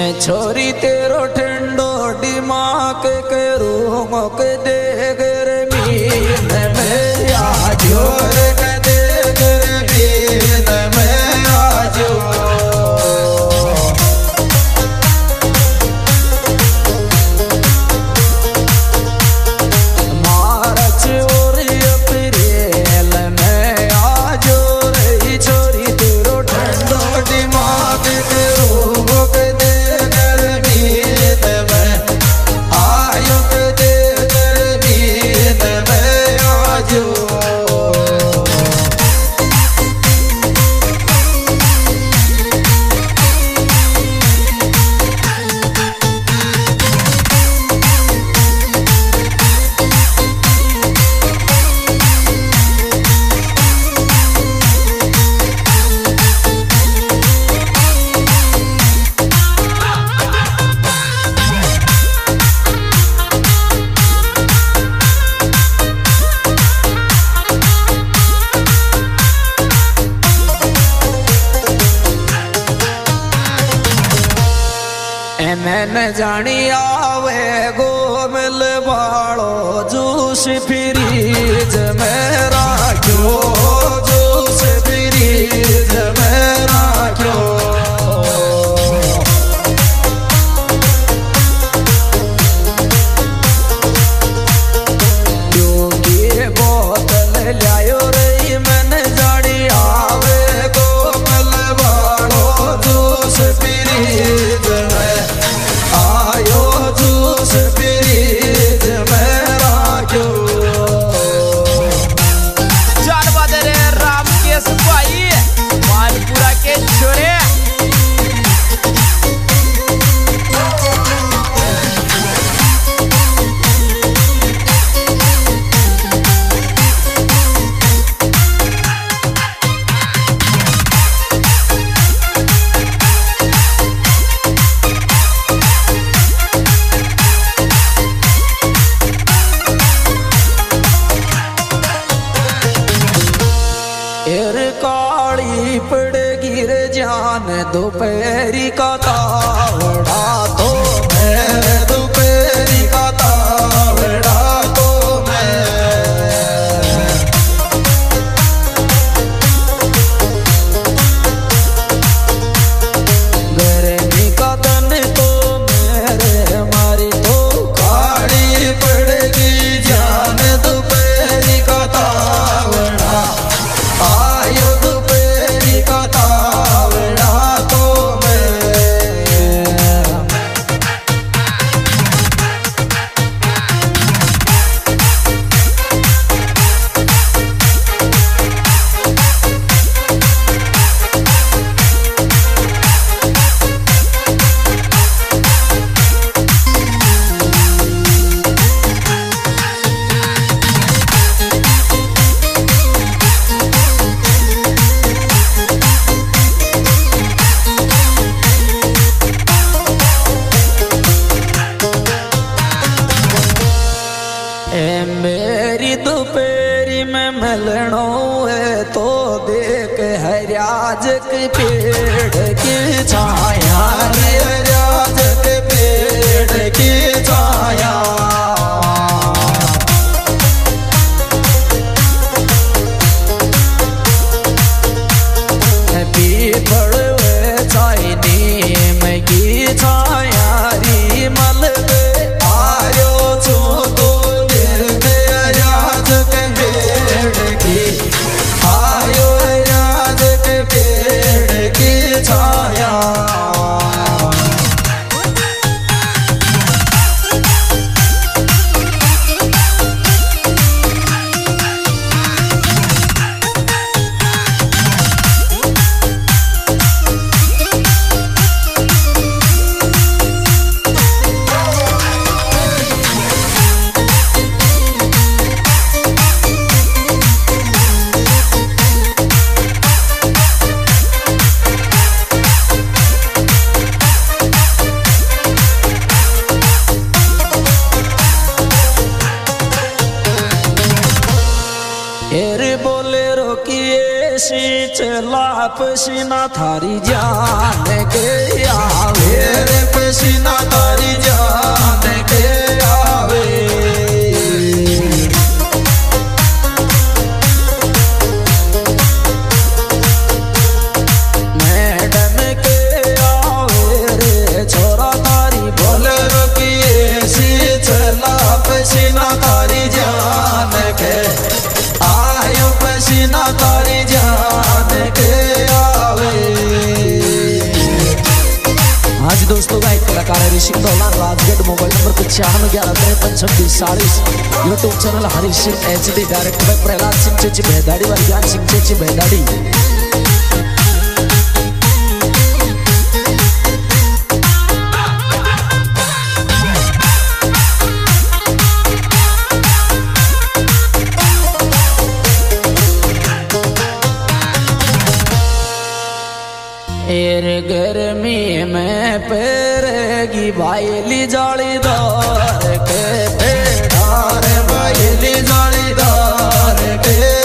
ए छोरी तेरो ठंडो दिमाग के रूम के देख रे मी मैं आज दे रे एनन जानी आवे गोमल बाड़ो जूस फ्रीज जमेरा क्यों? जूस फ्रीज जमेरा क्यों? राज के पेड़ की छाया पसीना थारी जान के आवे। रे पसीना थारी जान के आवे। मैडम के आवे रे छोरा तारी बोले। रोकिए सी चला पसीना तारी जान के। आयो पसीना तारी जान हाँ जी दोस्तों का एक कलाकार है ऋषि राजगढ़ मोबाइल नंबर पचानवे ग्यारह तिरपन छब्बीस चालीस। YouTube channel Harish Singh H D director Prahlad Singh, Chechi Behdadi वाली सिंह, चेची बेहदाड़ी बाइली जालीदार के। पेड़ार बाइली जालीदार के।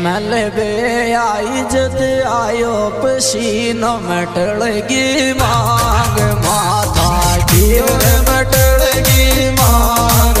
एमएल बे आई जद आयो पसीनो मटड़गी मांग माता की मटड़गी मांग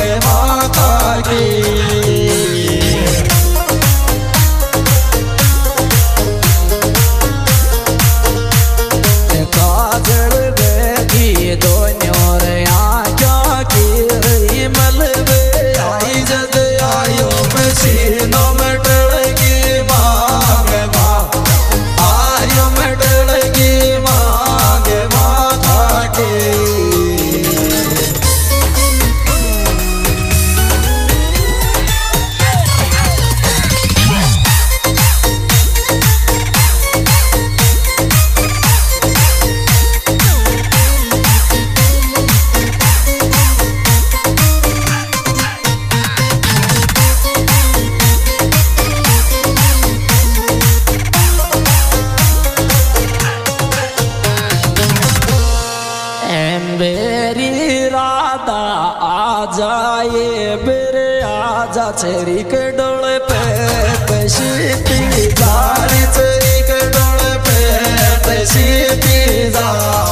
दादा आ जाए मेरे जा छेरी के डोले पे पैसी पी दारी छेरी के डोले पे पैसी पी दारी